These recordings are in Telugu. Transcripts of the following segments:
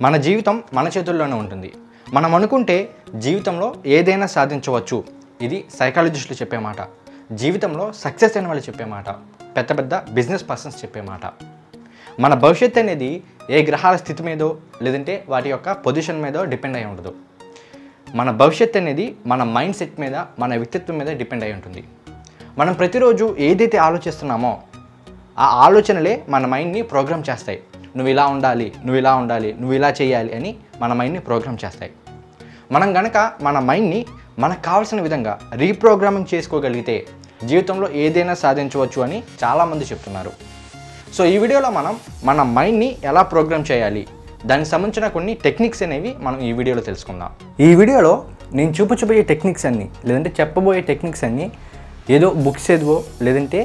మన జీవితం మన చేతుల్లోనే ఉంటుంది. మనం అనుకుంటే జీవితంలో ఏదైనా సాధించవచ్చు. ఇది సైకాలజిస్టులు చెప్పే మాట. జీవితంలో సక్సెస్ అయిన వాళ్ళు చెప్పే మాట. పెద్ద పెద్ద బిజినెస్ పర్సన్స్ చెప్పే మాట. మన భవిష్యత్ అనేది ఏ గ్రహాల స్థితి మీదో లేదంటే వాటి యొక్క పొజిషన్ మీదో డిపెండ్ అయి ఉండదు. మన భవిష్యత్ అనేది మన మైండ్ సెట్ మీద మన వ్యక్తిత్వం మీద డిపెండ్ అయి ఉంటుంది. మనం ప్రతిరోజు ఏదైతే ఆలోచిస్తున్నామో ఆ ఆలోచనలే మన మైండ్ని ప్రోగ్రామ్ చేస్తాయి. నువ్వు ఇలా ఉండాలి నువ్వు ఇలా ఉండాలి నువ్వు ఇలా చేయాలి అని మన మైండ్ని ప్రోగ్రామ్ చేస్తాయి. మనం గనక మన మైండ్ని మనకు కావాల్సిన విధంగా రీప్రోగ్రామింగ్ చేసుకోగలిగితే జీవితంలో ఏదైనా సాధించవచ్చు అని చాలామంది చెప్తున్నారు. సో ఈ వీడియోలో మనం మన మైండ్ని ఎలా ప్రోగ్రామ్ చేయాలి దానికి సంబంధించిన కొన్ని టెక్నిక్స్ అనేవి మనం ఈ వీడియోలో తెలుసుకుందాం. ఈ వీడియోలో నేను చూపించబోయే టెక్నిక్స్ అన్నీ లేదంటే చెప్పబోయే టెక్నిక్స్ అన్నీ ఏదో బుక్స్ ఏదో లేదంటే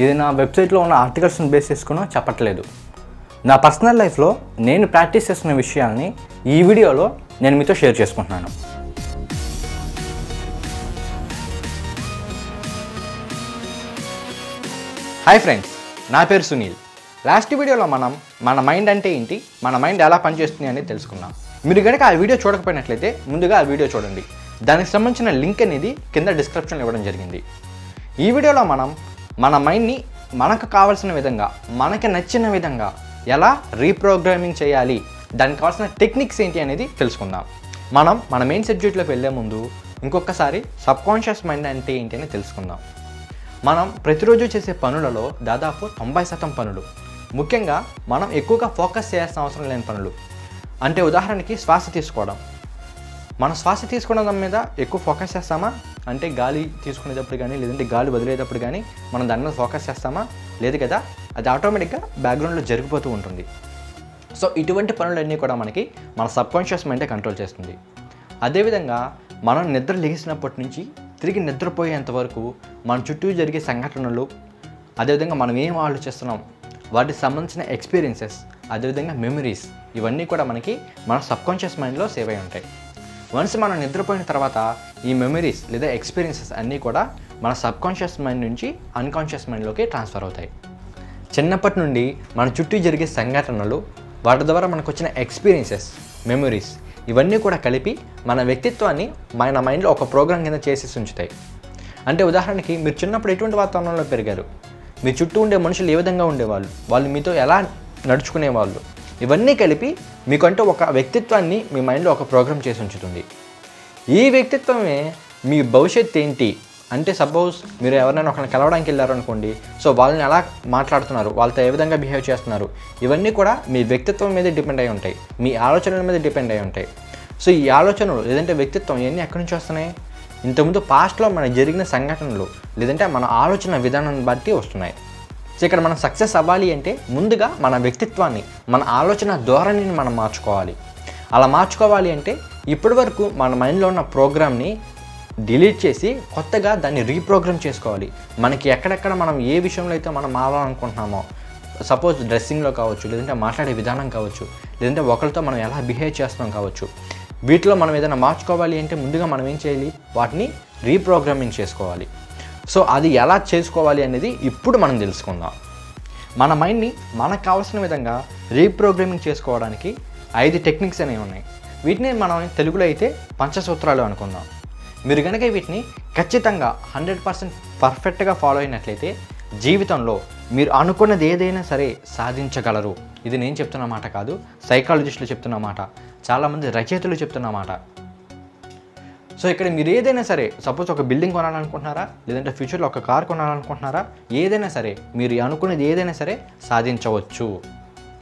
ఏదైనా వెబ్సైట్లో ఉన్న ఆర్టికల్స్ని బేస్ చేసుకునో చెప్పట్లేదు. నా పర్సనల్ లైఫ్లో నేను ప్రాక్టీస్ చేస్తున్న విషయాల్ని ఈ వీడియోలో నేను మీతో షేర్ చేసుకుంటున్నాను. హాయ్ ఫ్రెండ్స్ నా పేరు సునీల్. లాస్ట్ వీడియోలో మనం మన మైండ్ అంటే ఏంటి మన మైండ్ ఎలా పనిచేస్తుంది అనేది తెలుసుకున్నాం మీరు కనుక ఆ వీడియో చూడకపోయినట్లయితే ముందుగా ఆ వీడియో చూడండి. దానికి సంబంధించిన లింక్ అనేది కింద డిస్క్రిప్షన్లో ఇవ్వడం జరిగింది. ఈ వీడియోలో మనం మన మైండ్ని మనకు కావాల్సిన విధంగా మనకి నచ్చిన విధంగా ఎలా రీప్రోగ్రామింగ్ చేయాలి? దానికి కావాల్సిన టెక్నిక్స్ ఏంటి అనేది తెలుసుకుందాం. మనం మన మెయిన్ సబ్జెక్ట్లోకి వెళ్ళే ముందు ఇంకొకసారి సబ్కాన్షియస్ మైండ్ అంటే ఏంటి అని తెలుసుకుందాం. మనం ప్రతిరోజు చేసే పనులలో దాదాపు తొంభై శాతం పనులు. ముఖ్యంగా మనం ఎక్కువగా ఫోకస్ చేయాల్సిన అవసరం లేని పనులు. అంటే ఉదాహరణకి శ్వాస తీసుకోవడం. మన శ్వాస తీసుకోవడం మీద ఎక్కువ ఫోకస్ చేస్తామా? అంటే గాలి తీసుకునేటప్పుడు కానీ లేదంటే గాలి వదిలేటప్పుడు కానీ మనం దాని మీద ఫోకస్ చేస్తామా? లేదు కదా? అది ఆటోమేటిక్గా బ్యాక్గ్రౌండ్లో జరిగిపోతూ ఉంటుంది. సో ఇటువంటి పనులన్నీ కూడా మనకి మన సబ్కాన్షియస్ మైండే కంట్రోల్ చేస్తుంది. అదేవిధంగా మనం నిద్ర లేచినప్పటి నుంచి తిరిగి నిద్రపోయేంత వరకు మన చుట్టూ జరిగే సంఘటనలు అదేవిధంగా మనం ఏం ఆలోచిస్తున్నాం వాటికి సంబంధించిన ఎక్స్పీరియన్సెస్ అదేవిధంగా మెమరీస్ ఇవన్నీ కూడా మనకి మన సబ్కాన్షియస్ మైండ్లో సేవ్ అయి ఉంటాయి. వన్స్ మనం నిద్రపోయిన తర్వాత ఈ మెమరీస్ లేదా ఎక్స్పీరియన్సెస్ అన్నీ కూడా మన సబ్కాన్షియస్ మైండ్ నుంచి అన్కాన్షియస్ మైండ్లోకి ట్రాన్స్ఫర్ అవుతాయి. చిన్నప్పటి నుండి మన చుట్టూ జరిగే సంఘటనలు వాటి ద్వారా మనకు వచ్చిన ఎక్స్పీరియన్సెస్ మెమరీస్ ఇవన్నీ కూడా కలిపి మన వ్యక్తిత్వాన్ని మన మైండ్లో ఒక ప్రోగ్రామ్ కింద చేసేసి ఉంచుతాయి. అంటే ఉదాహరణకి మీరు చిన్నప్పుడు ఎటువంటి వాతావరణంలో పెరిగారు? మీ చుట్టూ ఉండే మనుషులు ఏ విధంగా ఉండేవాళ్ళు? వాళ్ళు మీతో ఎలా నడుచుకునేవాళ్ళు? ఇవన్నీ కలిపి మీకంటూ ఒక వ్యక్తిత్వాన్ని మీ మైండ్లో ఒక ప్రోగ్రామ్ చేసి ఉంచుతుంది. ఈ వ్యక్తిత్వమే మీ భవిష్యత్ ఏంటి? అంటే సపోజ్ మీరు ఎవరైనా ఒకరిని కలవడానికి వెళ్ళారు అనుకోండి సో వాళ్ళని ఎలా మాట్లాడుతున్నారు? వాళ్ళతో ఏ విధంగా బిహేవ్ చేస్తున్నారు? ఇవన్నీ కూడా మీ వ్యక్తిత్వం మీద డిపెండ్ అయి ఉంటాయి. మీ ఆలోచనల మీద డిపెండ్ అయి ఉంటాయి. సో ఈ ఆలోచనలు లేదంటే వ్యక్తిత్వం ఇవన్నీ ఎక్కడి నుంచి వస్తున్నాయి? ఇంతకుముందు పాస్ట్లో మనకు జరిగిన సంఘటనలు లేదంటే మన ఆలోచన విధానాన్ని బట్టి వస్తున్నాయి. సో ఇక్కడ మనం సక్సెస్ అవ్వాలి అంటే ముందుగా మన వ్యక్తిత్వాన్ని మన ఆలోచన ధోరణిని మనం మార్చుకోవాలి. అలా మార్చుకోవాలి అంటే ఇప్పటి వరకు మన మైండ్లో ఉన్న ప్రోగ్రామ్ని డిలీట్ చేసి కొత్తగా దాన్ని రీప్రోగ్రామ్ చేసుకోవాలి. మనకి ఎక్కడెక్కడ మనం ఏ విషయంలో అయితే మనం మారాలనుకుంటున్నామో సపోజ్ డ్రెస్సింగ్లో కావచ్చు లేదంటే మాట్లాడే విధానం కావచ్చు లేదంటే ఒకరితో మనం ఎలా బిహేవ్ చేస్తున్నాం కావచ్చు వీటిలో మనం ఏదైనా మార్చుకోవాలి అంటే ముందుగా మనం ఏం చేయాలి? వాటిని రీప్రోగ్రామింగ్ చేసుకోవాలి. సో అది ఎలా చేసుకోవాలి అనేది ఇప్పుడు మనం తెలుసుకుందాం. మన మైండ్ని మనకు కావాల్సిన విధంగా రీప్రోగ్రామింగ్ చేసుకోవడానికి ఐదు టెక్నిక్స్ అనేవి ఉన్నాయి. వీటిని మనం తెలుగులో అయితే పంచసూత్రాలు అనుకుందాం. మీరు కనుక వీటిని ఖచ్చితంగా హండ్రెడ్ పర్సెంట్ పర్ఫెక్ట్గా ఫాలో అయినట్లయితే జీవితంలో మీరు అనుకున్నది ఏదైనా సరే సాధించగలరు. ఇది నేను చెప్తున్న మాట కాదు సైకాలజిస్టులు చెప్తున్న మాట చాలామంది రచయితలు చెప్తున్న మాట. సో ఇక్కడ మీరు ఏదైనా సరే సపోజ్ ఒక బిల్డింగ్ కొనాలనుకుంటున్నారా? లేదంటే ఫ్యూచర్లో ఒక కార్ కొనాలనుకుంటున్నారా? ఏదైనా సరే మీరు అనుకునేది ఏదైనా సరే సాధించవచ్చు.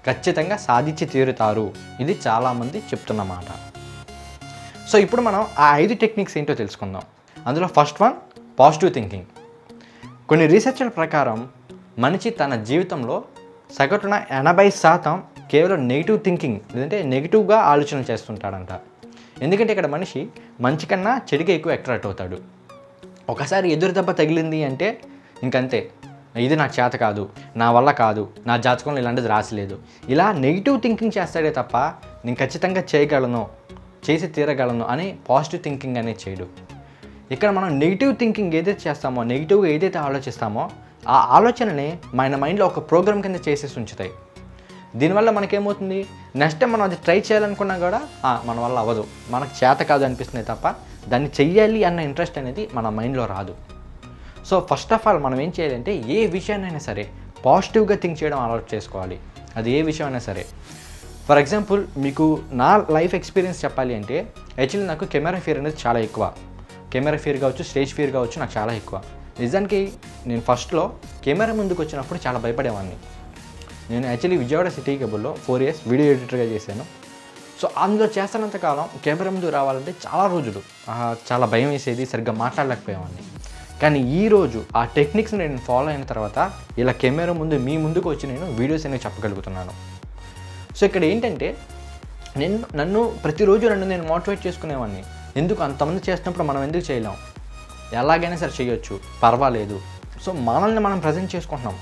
ఖచ్చితంగా సాధించి తీరుతారు. ఇది చాలామంది చెప్తున్నమాట. సో ఇప్పుడు మనం ఆ ఐదు టెక్నిక్స్ ఏంటో తెలుసుకుందాం. అందులో ఫస్ట్ వన్ పాజిటివ్ థింకింగ్ కొన్ని రీసెర్చ్ల ప్రకారం మనిషి తన జీవితంలో సగటున ఎనభై శాతం కేవలం నెగిటివ్ థింకింగ్ లేదంటే నెగిటివ్గా ఆలోచన చేస్తుంటాడంట. ఎందుకంటే ఇక్కడ మనిషి మంచి కన్నా చెడుకే ఎక్కువ అట్రాక్ట్ అవుతాడు. ఒకసారి ఎదురు దెబ్బ తగిలింది అంటే ఇంకంతే. ఇది నా చేత కాదు నా వల్ల కాదు నా జాతకంలో ఇలాంటిది రాసలేదు. ఇలా నెగిటివ్ థింకింగ్ చేస్తాడే తప్ప నేను ఖచ్చితంగా చేయగలను చేసి తీరగలను అని పాజిటివ్ థింకింగ్ అనేది చేయడు. ఇక్కడ మనం నెగిటివ్ థింకింగ్ ఏదైతే చేస్తామో నెగిటివ్గా ఏదైతే ఆలోచిస్తామో ఆ ఆలోచనని మన మైండ్లో ఒక ప్రోగ్రామ్ కింద చేసేసి ఉంచుతాయి. దీనివల్ల మనకేమవుతుంది? నెక్స్ట్ టైం మనం అది ట్రై చేయాలనుకున్నా కూడా మన వల్ల అవ్వదు. మనకు చేత కాదు అనిపిస్తుంది తప్ప దాన్ని చెయ్యాలి అన్న ఇంట్రెస్ట్ అనేది మన మైండ్లో రాదు. సో ఫస్ట్ ఆఫ్ ఆల్ మనం ఏం చేయాలంటే ఏ విషయాన్నైనా సరే పాజిటివ్గా థింక్ చేయడం అలవాటు చేసుకోవాలి. అది ఏ విషయమైనా సరే. ఫర్ ఎగ్జాంపుల్ మీకు నా లైఫ్ ఎక్స్పీరియన్స్ చెప్పాలి అంటే యాక్చువల్లీ నాకు కెమెరా ఫియర్ అనేది చాలా ఎక్కువ. కెమెరా ఫియర్ కావచ్చు స్టేజ్ ఫియర్ కావచ్చు నాకు చాలా ఎక్కువ. నిజానికి నేను ఫస్ట్లో కెమెరా ముందుకు వచ్చినప్పుడు చాలా భయపడేవాడిని. నేను యాక్చువల్లీ విజయవాడ సిటీ కేబుల్లో ఫోర్ ఇయర్స్ వీడియో ఎడిటర్గా చేశాను. సో అందులో చేస్తున్నంత కాలం కెమెరా ముందు రావాలంటే చాలా రోజులు. చాలా భయం వేసేది సరిగ్గా మాట్లాడలేకపోయేవాడిని. కానీ ఈ రోజు ఆ టెక్నిక్స్ నేను ఫాలో అయిన తర్వాత ఇలా కెమెరా ముందు మీ ముందుకు వచ్చి నేను వీడియోస్ అనేవి చెప్పగలుగుతున్నాను. సో ఇక్కడ ఏంటంటే నేను నన్ను ప్రతిరోజు నన్ను నేను మోటివేట్ చేసుకునేవాడిని. ఎందుకు? అంతమంది చేసినప్పుడు మనం ఎందుకు చేయలేం? ఎలాగైనా సరే చేయొచ్చు పర్వాలేదు. సో మనల్ని మనం ప్రజెంట్ చేసుకుంటున్నాం.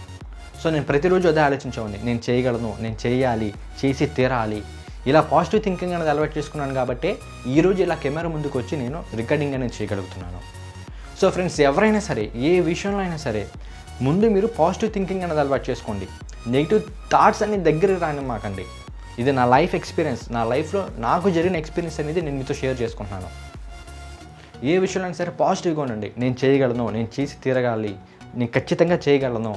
సో నేను ప్రతిరోజు అదే ఆలోచించేవాడిని నేను చేయగలను నేను చేయాలి చేసి తీరాలి. ఇలా పాజిటివ్ థింకింగ్ అనేది అలవాటు చేసుకున్నాను కాబట్టి ఈరోజు ఇలా కెమెరా ముందుకు వచ్చి నేను రికార్డింగ్ అనేది చేయగలుగుతున్నాను. సో ఫ్రెండ్స్ ఎవరైనా సరే ఏ విషయంలో అయినా సరే ముందు మీరు పాజిటివ్ థింకింగ్ అనేది అలవాటు చేసుకోండి. నెగిటివ్ థాట్స్ అన్ని దగ్గరికి రానిమాకండి ఇది నా లైఫ్ ఎక్స్పీరియన్స్ నా లైఫ్లో నాకు జరిగిన ఎక్స్పీరియన్స్ అనేది నేను మీతో షేర్ చేసుకుంటున్నాను. ఏ విషయంలో అయినా సరే పాజిటివ్గా ఉండండి. నేను చేయగలను నేను చేసి తీరగాలి నేను ఖచ్చితంగా చేయగలను.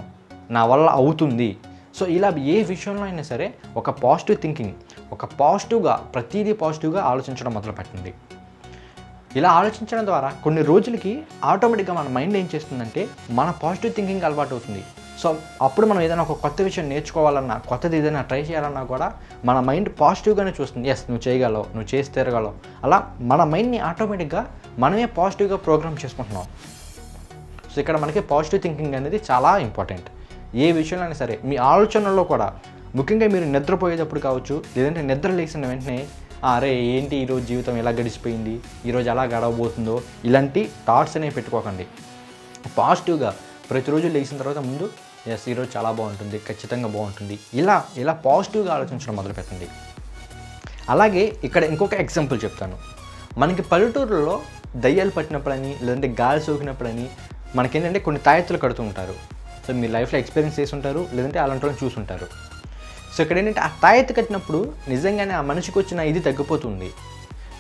నా వల్ల అవుతుంది. సో ఇలా ఏ విషయంలో అయినా సరే ఒక పాజిటివ్ థింకింగ్ ఒక పాజిటివ్గా ప్రతిదీ పాజిటివ్గా ఆలోచించడం మొదలు పెట్టండి ఇలా ఆలోచించడం ద్వారా కొన్ని రోజులకి ఆటోమేటిక్గా మన మైండ్ ఏం చేస్తుందంటే మన పాజిటివ్ థింకింగ్ అలవాటు అవుతుంది. సో అప్పుడు మనం ఏదైనా ఒక కొత్త విషయం నేర్చుకోవాలన్నా కొత్తది ఏదైనా ట్రై చేయాలన్నా కూడా మన మైండ్ పాజిటివ్గానే చూస్తుంది. ఎస్ నువ్వు చేయగలవు నువ్వు చేసి తీరగలవు. అలా మన మైండ్ని ఆటోమేటిక్గా మనమే పాజిటివ్గా ప్రోగ్రామ్ చేసుకుంటున్నాం. సో ఇక్కడ మనకి పాజిటివ్ థింకింగ్ అనేది చాలా ఇంపార్టెంట్ ఏ విషయంలో అయినా సరే మీ ఆలోచనల్లో కూడా ముఖ్యంగా మీరు నిద్రపోయేటప్పుడు కావచ్చు లేదంటే నిద్ర లేచిన వెంటనే అరే ఏంటి ఈరోజు జీవితం ఎలా గడిచిపోయింది? ఈరోజు ఎలా గడవబోతుందో? ఇలాంటి థాట్స్ అనేవి పెట్టుకోకండి. పాజిటివ్గా ప్రతిరోజు లేచిన తర్వాత ముందు ఎస్ ఈరోజు చాలా బాగుంటుంది ఖచ్చితంగా బాగుంటుంది. ఇలా ఇలా పాజిటివ్గా ఆలోచించడం మొదలుపెట్టండి అలాగే ఇక్కడ ఇంకొక ఎగ్జాంపుల్ చెప్తాను. మనకి పల్లెటూరులో దయ్యాలు పట్టినప్పుడని లేదంటే గాలి సోకినప్పుడని మనకేంటంటే కొన్ని తాయెత్తులు కడుతూ ఉంటారు. సో మీ లైఫ్లో ఎక్స్పీరియన్స్ చేసి ఉంటారు లేదంటే అలాంటి వాళ్ళని చూసుంటారు సో ఇక్కడ ఏంటంటే ఆ తాయెత్తు కట్టినప్పుడు నిజంగానే ఆ మనిషికి వచ్చిన ఇది తగ్గిపోతుంది.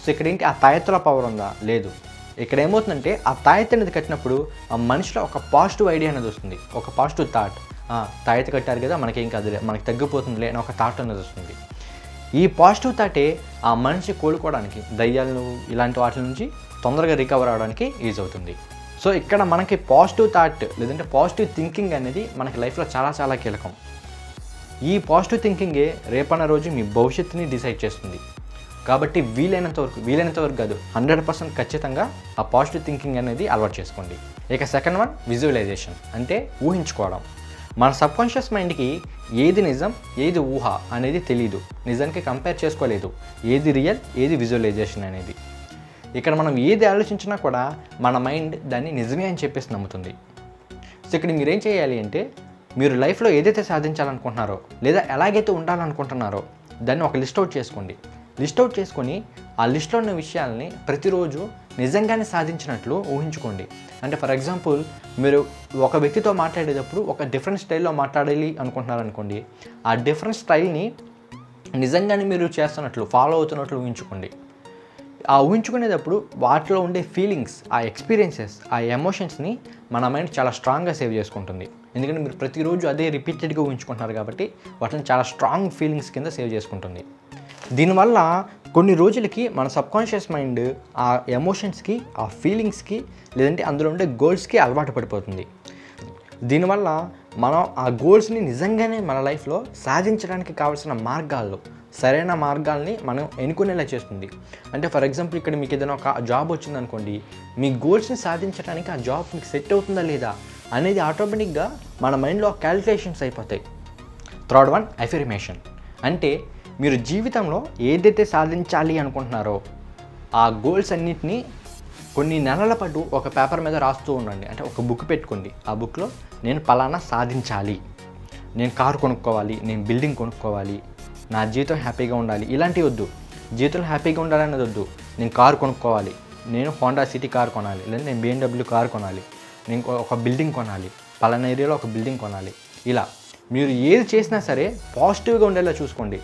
సో ఇక్కడ ఏంటి ఆ తాయెత్తులో పవర్ ఉందా? లేదు. ఇక్కడ ఏమవుతుందంటే ఆ తాయెత్తు అనేది కట్టినప్పుడు ఆ మనిషిలో ఒక పాజిటివ్ ఐడియా అనేది వస్తుంది. ఒక పాజిటివ్ థాట్ తాయెత్తు కట్టారు కదా మనకేం కాదులే మనకి తగ్గిపోతుందిలే అని ఒక థాట్ అనేది వస్తుంది. ఈ పాజిటివ్ థాటే ఆ మనిషి కోలుకోవడానికి దయ్యాలు ఇలాంటి వాటి నుంచి తొందరగా రికవర్ అవడానికి యూజ్ అవుతుంది. సో ఇక్కడ మనకి పాజిటివ్ థాట్ లేదంటే పాజిటివ్ థింకింగ్ అనేది మనకి లైఫ్లో చాలా చాలా కీలకం. ఈ పాజిటివ్ థింకింగే రేపన్న రోజు మీ భవిష్యత్తుని డిసైడ్ చేస్తుంది. కాబట్టి వీలైనంత వరకు వీలైనంత వరకు కాదు హండ్రెడ్ పర్సెంట్ ఖచ్చితంగా ఆ పాజిటివ్ థింకింగ్ అనేది అలవాటు చేసుకోండి. ఇక సెకండ్ వన్ విజువలైజేషన్ అంటే ఊహించుకోవడం. మన సబ్కాన్షియస్ మైండ్కి ఏది నిజం ఏది ఊహ అనేది తెలియదు నిజానికి కంపేర్ చేసుకోలేదు. ఏది రియల్ ఏది విజువలైజేషన్ అనేది. ఇక్కడ మనం ఏది ఆలోచించినా కూడా మన మైండ్ దాన్ని నిజమే అని చెప్పేసి నమ్ముతుంది. సో ఇక్కడ మీరేం చేయాలి అంటే మీరు లైఫ్లో ఏదైతే సాధించాలనుకుంటున్నారో లేదా ఎలాగైతే ఉండాలనుకుంటున్నారో దాన్ని ఒక లిస్ట్ అవుట్ చేసుకోండి. లిస్ట్ అవుట్ చేసుకొని ఆ లిస్ట్లో ఉన్న విషయాల్ని ప్రతిరోజు నిజంగానే సాధించినట్లు ఊహించుకోండి. అంటే ఫర్ ఎగ్జాంపుల్ మీరు ఒక వ్యక్తితో మాట్లాడేటప్పుడు ఒక డిఫరెంట్ స్టైల్లో మాట్లాడాలి అనుకుంటున్నారనుకోండి ఆ డిఫరెంట్ స్టైల్ని నిజంగానే మీరు చేస్తున్నట్లు ఫాలో అవుతున్నట్లు ఊహించుకోండి. ఆ ఊహించుకునేటప్పుడు వాటిలో ఉండే ఫీలింగ్స్ ఆ ఎక్స్పీరియన్సెస్ ఆ ఎమోషన్స్ని మన మైండ్ చాలా స్ట్రాంగ్గా సేవ్ చేసుకుంటుంది. ఎందుకంటే మీరు ప్రతిరోజు అదే రిపీటెడ్గా ఊహించుకుంటున్నారు కాబట్టి వాటిని చాలా స్ట్రాంగ్ ఫీలింగ్స్ కింద సేవ్ చేసుకుంటుంది. దీనివల్ల కొన్ని రోజులకి మన సబ్కాన్షియస్ మైండ్ ఆ ఎమోషన్స్కి ఆ ఫీలింగ్స్కి లేదంటే అందులో ఉండే గోల్స్కి అలవాటు పడిపోతుంది. దీనివల్ల మనం ఆ గోల్స్ని నిజంగానే మన లైఫ్లో సాధించడానికి కావాల్సిన మార్గాల్లో సరైన మార్గాల్ని మనం ఎన్నుకునేలా చేస్తుంది? అంటే ఫర్ ఎగ్జాంపుల్ ఇక్కడ మీకు ఏదైనా ఒక జాబ్ వచ్చిందనుకోండి మీ గోల్స్ని సాధించడానికి ఆ జాబ్ మీకు సెట్ అవుతుందా లేదా అనేది ఆటోమేటిక్గా మన మైండ్లో క్యాలిక్యులేషన్స్ అయిపోతాయి. థర్డ్ వన్ అఫిర్మేషన్ అంటే మీరు జీవితంలో ఏదైతే సాధించాలి అనుకుంటున్నారో ఆ గోల్స్ అన్నిటినీ కొన్ని నెలల పాటు ఒక పేపర్ మీద రాస్తూ ఉండండి. అంటే ఒక బుక్ పెట్టుకోండి. ఆ బుక్లో నేను పలానా సాధించాలి. నేను కారు కొనుక్కోవాలి నేను బిల్డింగ్ కొనుక్కోవాలి నా జీవితం హ్యాపీగా ఉండాలి. ఇలాంటివి వద్దు. జీవితంలో హ్యాపీగా ఉండాలనేది వద్దు. నేను కారు కొనుక్కోవాలి. నేను హోండా సిటీ కార్ కొనాలి. లేదా నేను బిఎండబ్ల్యూ కార్ కొనాలి. నేను ఒక బిల్డింగ్ కొనాలి. పలానా ఏరియాలో ఒక బిల్డింగ్ కొనాలి. ఇలా. మీరు ఏది చేసినా సరే పాజిటివ్గా ఉండేలా చూసుకోండి.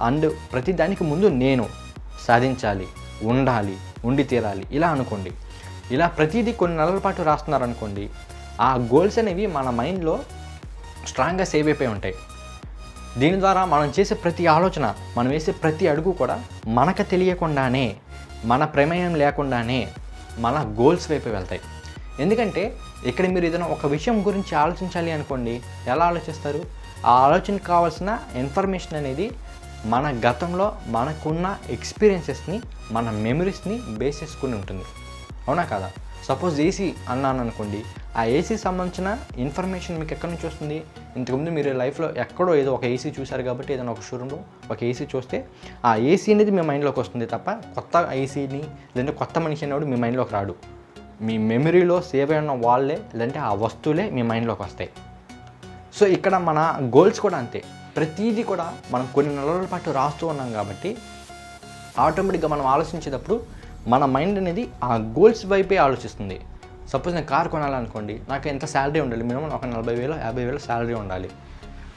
అండ్ ప్రతి దానికి ముందు నేను సాధించాలి. ఉండాలి. ఉండి తీరాలి. ఇలా అనుకోండి. ఇలా ప్రతిదీ కొన్ని నెలల పాటు రాస్తున్నారనుకోండి ఆ గోల్స్ అనేవి మన మైండ్లో స్ట్రాంగ్గా సేవ్ అయిపోయి ఉంటాయి. దీని ద్వారా మనం చేసే ప్రతి ఆలోచన మనం వేసే ప్రతి అడుగు కూడా మనకు తెలియకుండానే మన ప్రమేయం లేకుండానే మన గోల్స్ వైపు వెళ్తాయి. ఎందుకంటే ఇక్కడ మీరు ఏదైనా ఒక విషయం గురించి ఆలోచించాలి అనుకోండి ఎలా ఆలోచిస్తారు? ఆ ఆలోచనకు కావాల్సిన ఇన్ఫర్మేషన్ అనేది మన గతంలో మనకున్న ఎక్స్పీరియన్సెస్ని మన మెమరీస్ని బేస్ చేసుకుని ఉంటుంది. అవునా కదా? సపోజ్ ఏసీ అన్నాను అనుకోండి ఆ ఏసీ సంబంధించిన ఇన్ఫర్మేషన్ మీకు ఎక్కడి నుంచి వస్తుంది? ఇంతకుముందు మీరు లైఫ్లో ఎక్కడో ఏదో ఒక ఏసీ చూశారు కాబట్టి ఏదైనా ఒక షోరూంలో ఒక ఏసీ చూస్తే ఆ ఏసీ అనేది మీ మైండ్లోకి వస్తుంది తప్ప కొత్త ఏసీని లేదంటే కొత్త మనిషి అనేవాడు మీ మైండ్లోకి రాడు. మీ మెమరీలో సేవ్ అయిన వాళ్ళే లేదంటే ఆ వస్తువులే మీ మైండ్లోకి వస్తాయి. సో ఇక్కడ మన గోల్స్ కూడా అంతే. ప్రతిదీ కూడా మనం కొన్ని నెలల పాటు రాస్తూ ఉన్నాం కాబట్టి ఆటోమేటిక్గా మనం ఆలోచించేటప్పుడు మన మైండ్ అనేది ఆ గోల్స్ వైపే ఆలోచిస్తుంది. సపోజ్ నేను కార్ కొనాలనుకోండి నాకు ఎంత శాలరీ ఉండాలి? మినిమం ఒక నలభై వేలు యాభై వేలు శాలరీ ఉండాలి.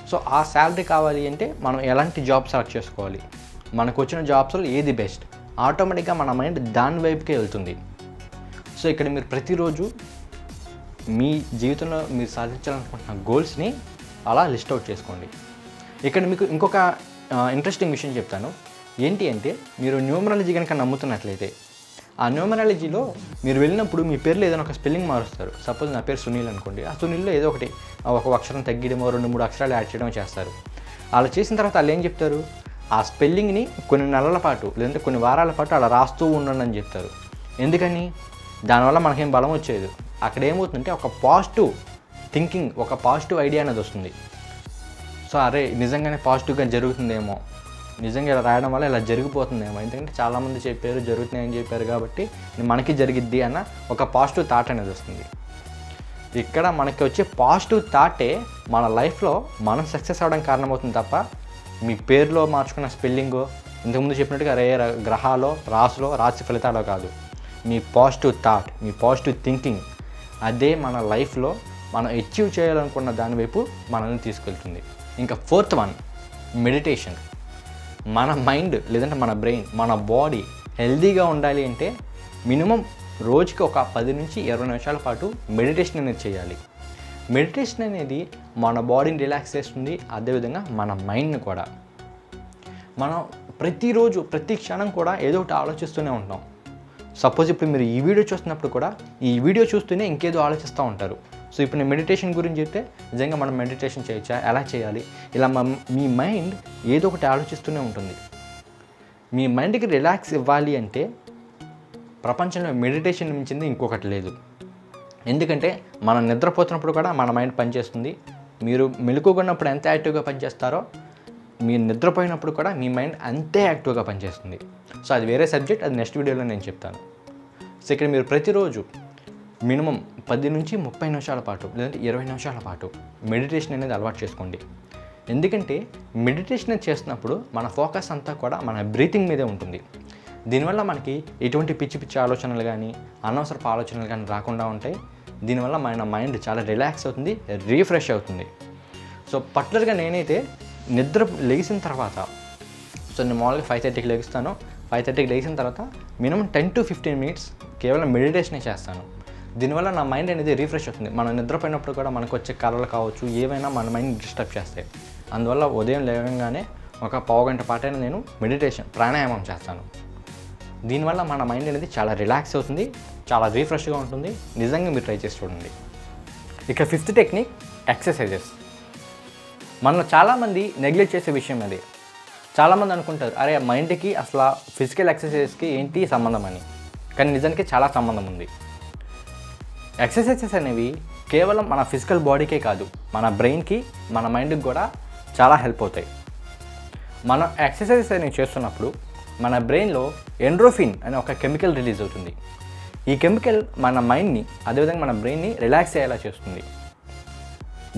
సో ఆ శాలరీ కావాలి అంటే మనం ఎలాంటి జాబ్ సెలెక్ట్ చేసుకోవాలి? మనకు వచ్చిన జాబ్స్లో ఏది బెస్ట్? ఆటోమేటిక్గా మన మైండ్ దాని వైపుకే వెళ్తుంది. సో ఇక్కడ మీరు ప్రతిరోజు మీ జీవితంలో మీరు సాధించాలనుకుంటున్న గోల్స్ని అలా లిస్ట్ అవుట్ చేసుకోండి. ఇక్కడ మీకు ఇంకొక ఇంట్రెస్టింగ్ విషయం చెప్తాను. ఏంటి అంటే మీరు న్యూమరాలజీ కనుక నమ్ముతున్నట్లయితే ఆ న్యూమరాలజీలో మీరు వెళ్ళినప్పుడు మీ పేర్లో ఏదైనా ఒక స్పెల్లింగ్ మారుస్తారు. సపోజ్ నా పేరు సునీల్ అనుకోండి. ఆ సునీల్లో ఏదో ఒకటి ఒక అక్షరం తగ్గడమో రెండు మూడు అక్షరాలు యాడ్ చేయడం చేస్తారు. అలా చేసిన తర్వాత వాళ్ళు ఏం చెప్తారు? ఆ స్పెల్లింగ్ని కొన్ని నెలల పాటు లేదంటే కొన్ని వారాల పాటు అలా రాస్తూ ఉండండి అని చెప్తారు. ఎందుకని? దానివల్ల మనకేం బలం వచ్చేది అక్కడ ఏమవుతుందంటే ఒక పాజిటివ్ థింకింగ్ ఒక పాజిటివ్ ఐడియా అనేది వస్తుంది. సో అరే నిజంగానే పాజిటివ్గా జరుగుతుందేమో. నిజంగా ఇలా రాయడం వల్ల ఇలా జరిగిపోతుందేమో. ఎందుకంటే చాలామంది చెప్పారు జరుగుతున్నాయని చెప్పారు కాబట్టి మనకి జరిగిద్ది అన్న ఒక పాజిటివ్ థాట్ అనేది వస్తుంది. ఇక్కడ మనకి వచ్చే పాజిటివ్ థాటే మన లైఫ్లో మనం సక్సెస్ అవడం కారణమవుతుంది తప్ప మీ పేరులో మార్చుకున్న స్పెల్లింగ్ ఇంతకుముందు చెప్పినట్టుగా రే గ్రహాలో రాసులో రాసి ఫలితాలో కాదు. మీ పాజిటివ్ థాట్ మీ పాజిటివ్ థింకింగ్ అదే మన లైఫ్లో మనం అచీవ్ చేయాలనుకున్న దాని వైపు మనల్ని తీసుకెళ్తుంది. ఇంకా ఫోర్త్ వన్ మెడిటేషన్ మన మైండ్ లేదంటే మన బ్రెయిన్ మన బాడీ హెల్దీగా ఉండాలి అంటే మినిమం రోజుకి ఒక పది నుంచి ఇరవై నిమిషాల పాటు మెడిటేషన్ అనేది చేయాలి. మెడిటేషన్ అనేది మన బాడీని రిలాక్స్ చేస్తుంది అదేవిధంగా మన మైండ్ని కూడా. మనం ప్రతిరోజు ప్రతి క్షణం కూడా ఏదో ఒకటి ఆలోచిస్తూనే ఉంటాం. సపోజ్ ఇప్పుడు మీరు ఈ వీడియో చూస్తున్నప్పుడు కూడా ఈ వీడియో చూస్తూనే ఇంకేదో ఆలోచిస్తూ ఉంటారు. సో ఇప్పుడు నేను మెడిటేషన్ గురించి చెప్తే నిజంగా మనం మెడిటేషన్ చేయొచ్చా? ఎలా చేయాలి? ఇలా మ- మీ మైండ్ ఏదో ఒకటి ఆలోచిస్తూనే ఉంటుంది. మీ మైండ్కి రిలాక్స్ ఇవ్వాలి అంటే ప్రపంచంలో మెడిటేషన్ మించింది ఇంకొకటి లేదు. ఎందుకంటే మనం నిద్రపోతున్నప్పుడు కూడా మన మైండ్ పనిచేస్తుంది. మీరు మెలుకున్నప్పుడు ఎంత యాక్టివ్గా పనిచేస్తారో మీరు నిద్రపోయినప్పుడు కూడా మీ మైండ్ అంతే యాక్టివ్గా పనిచేస్తుంది. సో అది వేరే సబ్జెక్ట్ అది నెక్స్ట్ వీడియోలో నేను చెప్తాను. సో ఇక్కడ మీరు ప్రతిరోజు మినిమం పది నుంచి ముప్పై నిమిషాల పాటు లేదంటే ఇరవై నిమిషాల పాటు మెడిటేషన్ అనేది అలవాటు చేసుకోండి. ఎందుకంటే మెడిటేషన్ చేస్తున్నప్పుడు మన ఫోకస్ అంతా కూడా మన బ్రీతింగ్ మీదే ఉంటుంది. దీనివల్ల మనకి ఎటువంటి పిచ్చి పిచ్చి ఆలోచనలు కానీ అనవసరపు ఆలోచనలు కానీ రాకుండా ఉంటాయి. దీనివల్ల మన మైండ్ చాలా రిలాక్స్ అవుతుంది రీఫ్రెష్ అవుతుంది. సో పర్టికులర్గా నేనైతే నిద్ర లేచిన తర్వాత సో నేను మామూలుగా ఫైవ్ థర్టీకి లెగుస్తాను ఫైవ్ థర్టీకి లేచిన తర్వాత minimum ten to fifteen minutes కేవలం మెడిటేషనే చేస్తాను. దీనివల్ల నా మైండ్ అనేది రీఫ్రెష్ అవుతుంది. మనం నిద్రపోయినప్పుడు కూడా మనకు వచ్చే కలలు కావచ్చు ఏవైనా మన మైండ్ డిస్టర్బ్ చేస్తాయి. అందువల్ల ఉదయం లేవగానే ఒక పావు గంట పాటైనా నేను మెడిటేషన్ ప్రాణాయామం చేస్తాను. దీనివల్ల మన మైండ్ అనేది చాలా రిలాక్స్ అవుతుంది చాలా రీఫ్రెష్గా ఉంటుంది. నిజంగా మీరు ట్రై చేసి చూడండి. ఇక ఫిఫ్త్ టెక్నిక్ ఎక్సర్సైజెస్. మనలో చాలామంది నెగ్లెక్ట్ చేసే విషయం అది. చాలామంది అనుకుంటారు అరే మైండ్కి అసలు ఫిజికల్ ఎక్సర్సైజెస్కి ఏంటి సంబంధం అని. కానీ నిజానికి చాలా సంబంధం ఉంది. ఎక్సర్సైజెస్ అనేవి కేవలం మన ఫిజికల్ బాడీకే కాదు మన బ్రెయిన్కి మన మైండ్కి కూడా చాలా హెల్ప్ అవుతాయి. మనం ఎక్సర్సైజెస్ అనేవి చేస్తున్నప్పుడు మన బ్రెయిన్లో ఎండ్రోఫిన్ అనే ఒక కెమికల్ రిలీజ్ అవుతుంది. ఈ కెమికల్ మన మైండ్ని అదేవిధంగా మన బ్రెయిన్ని రిలాక్స్ అయ్యేలా చేస్తుంది.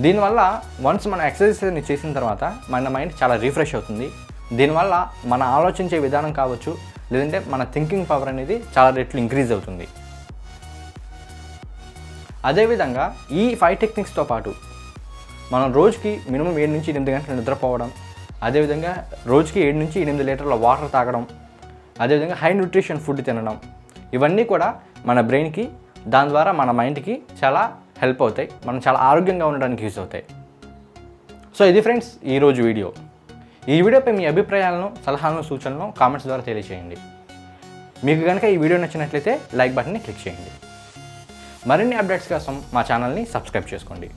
దీనివల్ల వన్స్ మనం ఎక్సర్సైజ్ చేసిన తర్వాత మన మైండ్ చాలా రిఫ్రెష్ అవుతుంది. దీనివల్ల మన ఆలోచించే విధానం కావచ్చు లేదంటే మన థింకింగ్ పవర్ అనేది చాలా రెట్లు ఇంక్రీజ్ అవుతుంది. అదేవిధంగా ఈ ఫైవ్ టెక్నిక్స్తో పాటు మనం రోజుకి మినిమం ఏడు నుంచి ఎనిమిది గంటలు నిద్రపోవడం అదేవిధంగా రోజుకి ఏడు నుంచి ఎనిమిది లీటర్ల వాటర్ తాగడం అదేవిధంగా హై న్యూట్రిషన్ ఫుడ్ తినడం. ఇవన్నీ కూడా మన బ్రెయిన్కి దాని ద్వారా మన మైండ్కి చాలా హెల్ప్ అవుతాయి. మనం చాలా ఆరోగ్యంగా ఉండడానికి యూస్ అవుతాయి. సో ఇది ఫ్రెండ్స్ ఈరోజు వీడియో. ఈ వీడియోపై మీ అభిప్రాయాలను సలహాలను సూచనలను కామెంట్స్ ద్వారా తెలియజేయండి మీకు కనుక ఈ వీడియో నచ్చినట్లయితే లైక్ బటన్ని క్లిక్ చేయండి. మరిన్ని అప్డేట్స్ కోసం మా ఛానల్ని సబ్స్క్రైబ్ చేసుకోండి.